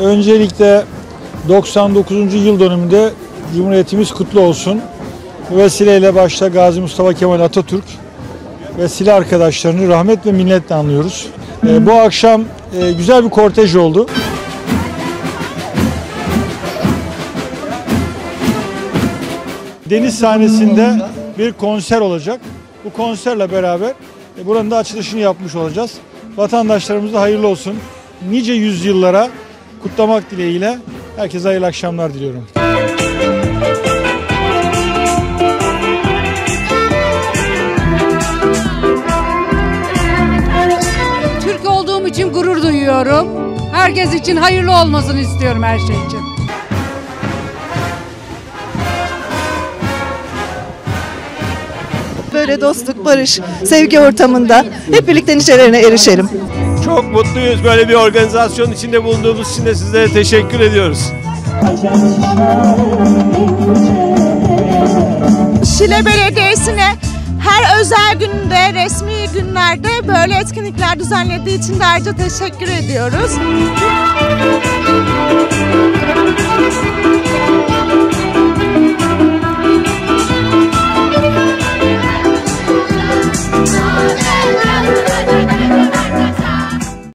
Öncelikle 99. yıl dönümünde Cumhuriyetimiz kutlu olsun. Bu vesileyle başta Gazi Mustafa Kemal Atatürk ve silah arkadaşlarını rahmet ve minnetle anlıyoruz. Ee, bu akşam e, güzel bir kortej oldu. Deniz sahnesinde bir konser olacak. Bu konserle beraber e, buranın da açılışını yapmış olacağız. Vatandaşlarımıza hayırlı olsun. Nice yüzyıllara kutlamak dileğiyle herkese hayırlı akşamlar diliyorum. Türk olduğum için gurur duyuyorum. Herkes için hayırlı olmasını istiyorum her şey için. Böyle dostluk, barış, sevgi ortamında hep birlikte nicelerine erişelim. Çok mutluyuz böyle bir organizasyon içinde bulunduğumuz için de sizlere teşekkür ediyoruz. Şile Belediyesi'ne her özel günde, resmi günlerde böyle etkinlikler düzenlediği için de ayrıca teşekkür ediyoruz.